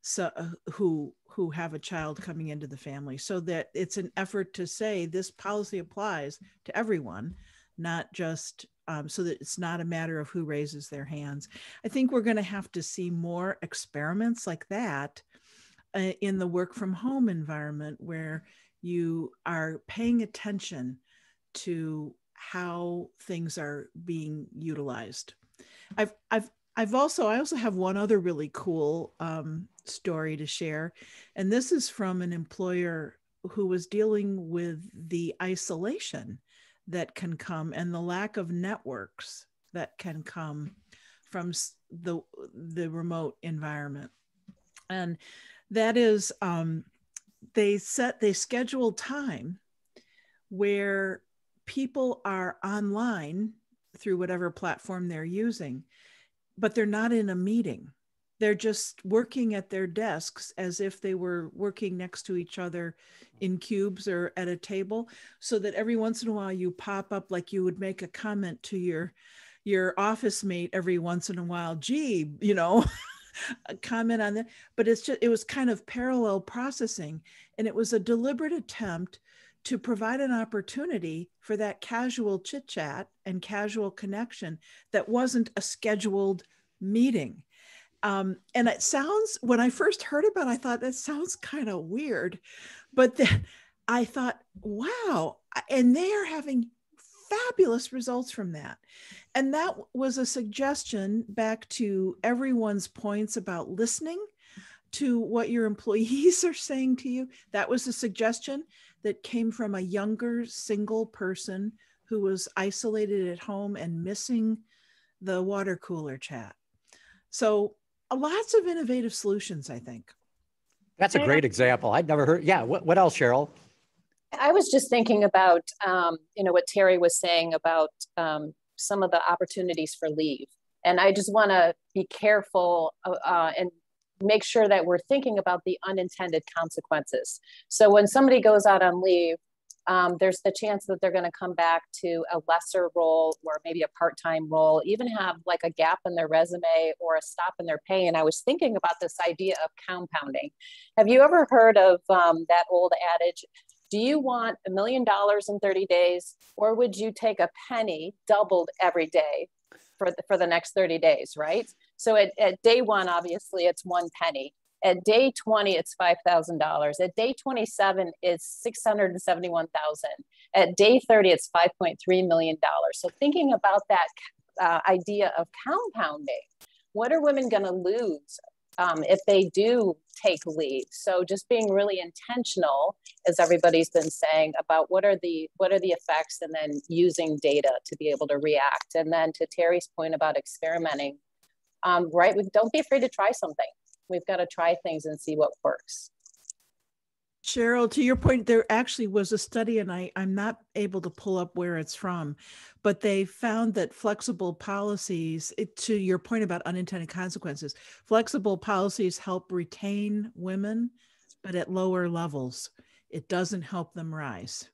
so uh, who who have a child coming into the family. So that it's an effort to say this policy applies to everyone not just um, so that it's not a matter of who raises their hands. I think we're going to have to see more experiments like that uh, in the work from home environment where you are paying attention to how things are being utilized. I've I've I've also I also have one other really cool um, story to share, and this is from an employer who was dealing with the isolation that can come and the lack of networks that can come from the the remote environment, and that is um, they set they scheduled time where people are online through whatever platform they're using, but they're not in a meeting. They're just working at their desks as if they were working next to each other in cubes or at a table, so that every once in a while you pop up like you would make a comment to your your office mate every once in a while. Gee, you know, comment on that. But it's just it was kind of parallel processing, and it was a deliberate attempt to provide an opportunity for that casual chit chat and casual connection that wasn't a scheduled meeting. Um, and it sounds, when I first heard about it, I thought that sounds kind of weird. But then I thought, wow. And they are having fabulous results from that. And that was a suggestion back to everyone's points about listening to what your employees are saying to you. That was a suggestion that came from a younger single person who was isolated at home and missing the water cooler chat. So, uh, lots of innovative solutions, I think. That's a great example. I'd never heard. Yeah. What, what else, Cheryl? I was just thinking about, um, you know, what Terry was saying about um, some of the opportunities for leave. And I just want to be careful uh, uh, and make sure that we're thinking about the unintended consequences. So when somebody goes out on leave, um, there's the chance that they're going to come back to a lesser role or maybe a part-time role even have like a gap in their resume or a stop in their pay and i was thinking about this idea of compounding have you ever heard of um, that old adage do you want a million dollars in 30 days or would you take a penny doubled every day for the, for the next 30 days right? So at, at day one obviously it's one penny. At day 20 it's $5000 at day 27 it's 671000 at day 30 it's 5.3 million dollars. So thinking about that uh, idea of compounding what are women going to lose um, if they do take leave. So just being really intentional, as everybody's been saying, about what are the what are the effects, and then using data to be able to react. And then to Terry's point about experimenting, um, right? We don't be afraid to try something. We've got to try things and see what works. Cheryl, to your point, there actually was a study, and I, I'm not able to pull up where it's from, but they found that flexible policies, it, to your point about unintended consequences, flexible policies help retain women, but at lower levels. It doesn't help them rise.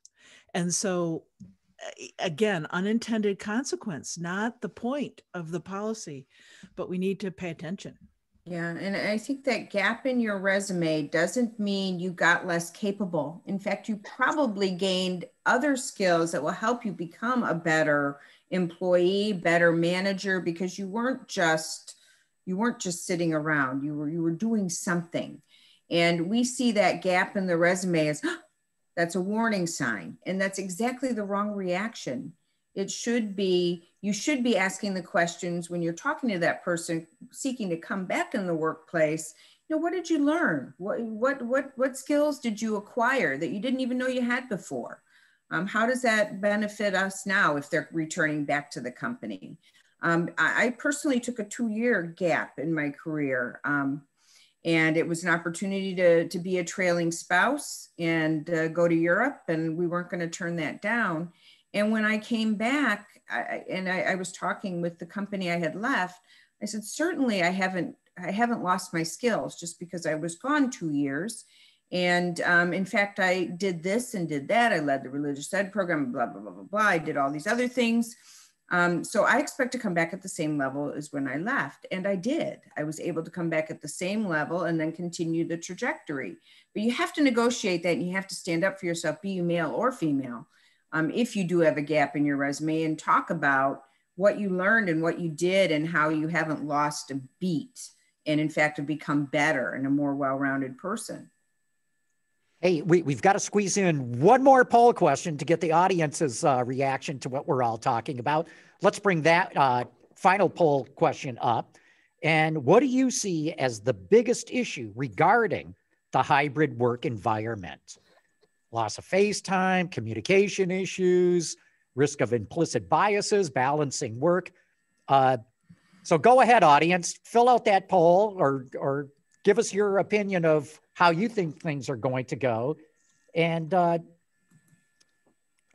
And so, again, unintended consequence, not the point of the policy, but we need to pay attention. Yeah, and I think that gap in your resume doesn't mean you got less capable. In fact, you probably gained other skills that will help you become a better employee, better manager because you weren't just you weren't just sitting around. You were you were doing something. And we see that gap in the resume as that's a warning sign. And that's exactly the wrong reaction. It should be you should be asking the questions when you're talking to that person seeking to come back in the workplace you know what did you learn? What what what what skills did you acquire that you didn't even know you had before? Um, how does that benefit us now if they're returning back to the company? Um, I, I, personally took a two-year gap in my career um, and it was an opportunity to, to be a trailing spouse and uh, go to europe and we weren't going to turn that down and when I came back, I, and I, I was talking with the company I had left, I said, certainly I haven't, I haven't lost my skills just because I was gone two years. And um, in fact, I did this and did that. I led the religious ed program, blah, blah, blah, blah, blah. I did all these other things. Um, so I expect to come back at the same level as when I left. And I did. I was able to come back at the same level and then continue the trajectory. But you have to negotiate that and you have to stand up for yourself, be you male or female um, if you do have a gap in your resume and talk about what you learned and what you did and how you haven't lost a beat and in fact have become better and a more well-rounded person. Hey we, we've got to squeeze in one more poll question to get the audience's uh, reaction to what we're all talking about. Let's bring that uh, final poll question up. And what do you see as the biggest issue regarding the hybrid work environment loss of face time, communication issues, risk of implicit biases, balancing work. Uh, so go ahead, audience, fill out that poll or, or give us your opinion of how you think things are going to go. And uh,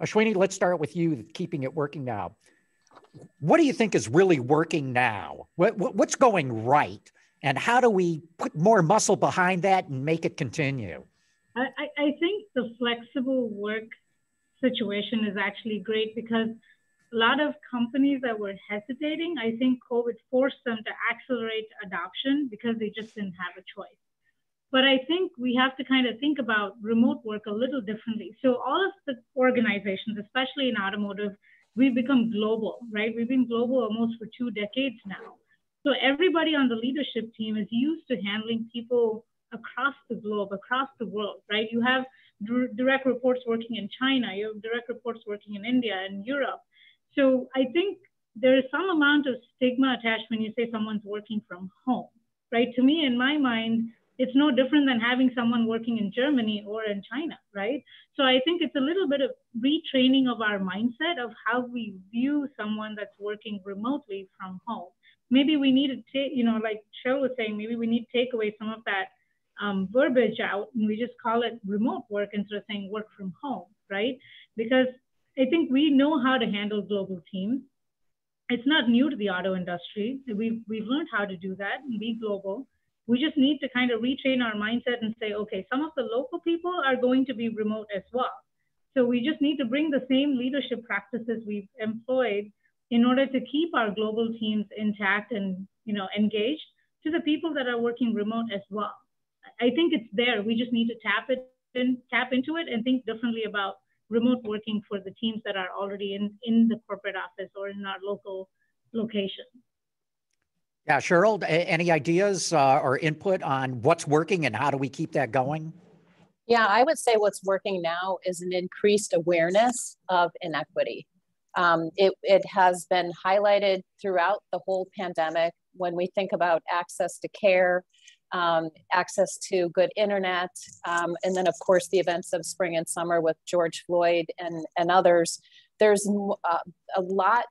Ashwini, let's start with you, keeping it working now. What do you think is really working now? What, what, what's going right? And how do we put more muscle behind that and make it continue? I, I think the flexible work situation is actually great because a lot of companies that were hesitating, I think COVID forced them to accelerate adoption because they just didn't have a choice. But I think we have to kind of think about remote work a little differently. So all of the organizations, especially in automotive, we've become global, right? We've been global almost for two decades now. So everybody on the leadership team is used to handling people across the globe, across the world, right? You have direct reports working in China, you have direct reports working in India and Europe. So I think there is some amount of stigma attached when you say someone's working from home, right? To me, in my mind, it's no different than having someone working in Germany or in China, right? So I think it's a little bit of retraining of our mindset of how we view someone that's working remotely from home. Maybe we need to take, you know, like Cheryl was saying, maybe we need to take away some of that um, verbiage out and we just call it remote work instead of saying work from home, right? Because I think we know how to handle global teams. It's not new to the auto industry. We've, we've learned how to do that and be global. We just need to kind of retrain our mindset and say, okay, some of the local people are going to be remote as well. So we just need to bring the same leadership practices we've employed in order to keep our global teams intact and you know engaged to the people that are working remote as well. I think it's there. We just need to tap it and tap into it and think differently about remote working for the teams that are already in, in the corporate office or in our local location. Yeah, Cheryl, any ideas uh, or input on what's working and how do we keep that going? Yeah, I would say what's working now is an increased awareness of inequity. Um, it, it has been highlighted throughout the whole pandemic when we think about access to care, um, access to good internet, um, and then of course the events of spring and summer with George Floyd and, and others, there's uh, a lot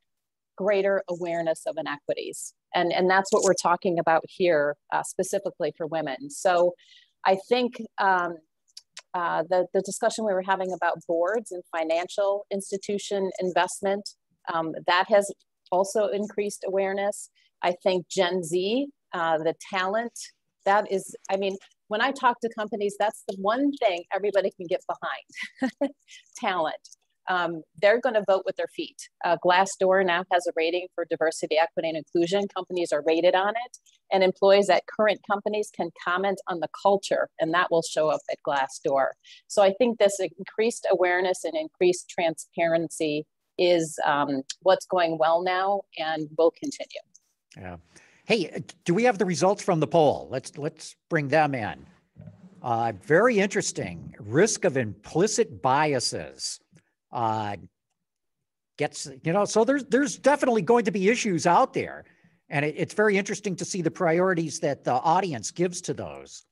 greater awareness of inequities. And, and that's what we're talking about here uh, specifically for women. So I think um, uh, the, the discussion we were having about boards and financial institution investment, um, that has also increased awareness. I think Gen Z, uh, the talent that is, I mean, when I talk to companies, that's the one thing everybody can get behind talent. Um, they're going to vote with their feet. Uh, Glassdoor now has a rating for diversity, equity, and inclusion. Companies are rated on it, and employees at current companies can comment on the culture, and that will show up at Glassdoor. So I think this increased awareness and increased transparency is um, what's going well now and will continue. Yeah. Hey, uh, do we have the results from the poll? Let's let's bring them in. Uh, very interesting. Risk of implicit biases uh, gets you know. So there's there's definitely going to be issues out there, and it, it's very interesting to see the priorities that the audience gives to those.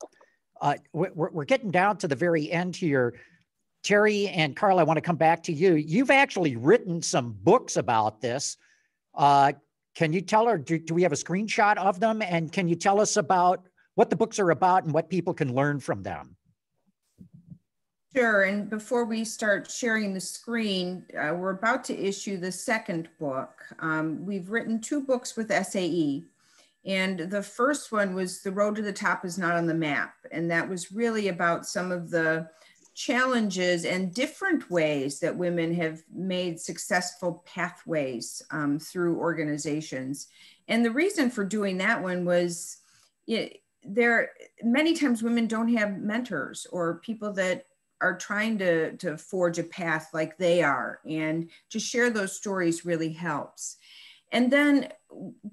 Uh, we're, we're getting down to the very end here. Terry and Carla, I want to come back to you. You've actually written some books about this. Uh, can you tell her, do, do we have a screenshot of them? And can you tell us about what the books are about and what people can learn from them? Sure. And before we start sharing the screen, uh, we're about to issue the second book. Um, we've written two books with SAE. And the first one was The Road to the Top is Not on the Map. And that was really about some of the challenges and different ways that women have made successful pathways um, through organizations. And the reason for doing that one was it, there many times women don't have mentors or people that are trying to, to forge a path like they are. And to share those stories really helps. And then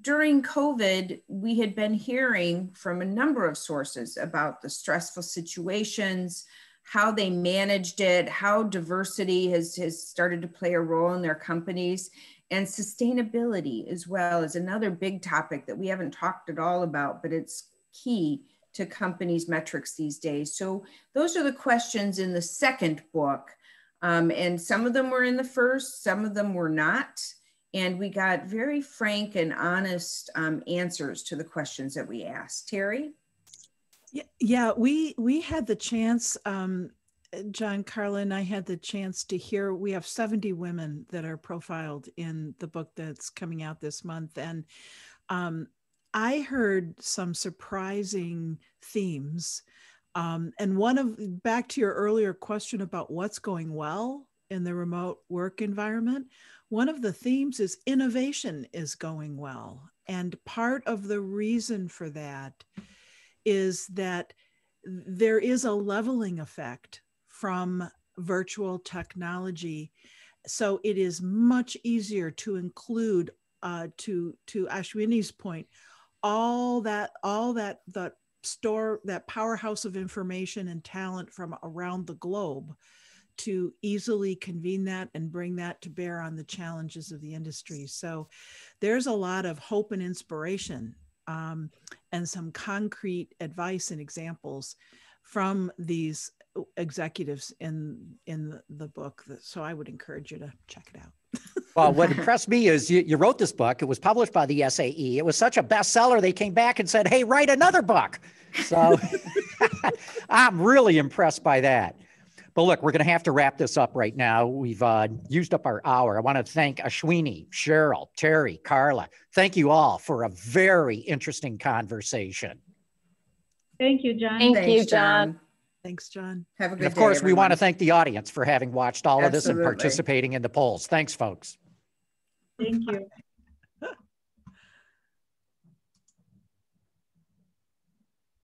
during COVID, we had been hearing from a number of sources about the stressful situations, how they managed it, how diversity has, has started to play a role in their companies, and sustainability as well is another big topic that we haven't talked at all about, but it's key to companies' metrics these days. So those are the questions in the second book. Um, and some of them were in the first, some of them were not. And we got very frank and honest um, answers to the questions that we asked. Terry? Yeah, yeah, we we had the chance. Um, John Carla and I had the chance to hear. We have seventy women that are profiled in the book that's coming out this month, and um, I heard some surprising themes. Um, and one of back to your earlier question about what's going well in the remote work environment, one of the themes is innovation is going well. And part of the reason for that is that there is a leveling effect from virtual technology. So it is much easier to include, uh, to, to Ashwini's point, all that all that that store that powerhouse of information and talent from around the globe to easily convene that and bring that to bear on the challenges of the industry. So there's a lot of hope and inspiration um, and some concrete advice and examples from these executives in in the book. So I would encourage you to check it out. well, what impressed me is you, you, wrote this book. It was published by the SAE. It was such a bestseller. They came back and said, "Hey, write another book." So I'm really impressed by that. But look, we're going to have to wrap this up right now. We've uh, used up our hour. I want to thank Ashwini, Cheryl, Terry, Carla. Thank you all for a very interesting conversation. Thank you, John. Thank Thanks, you, John. Thanks, John. Have a good And of day, course, we want to thank the audience for having watched all of this and participating in the polls. Thanks, folks. Thank you.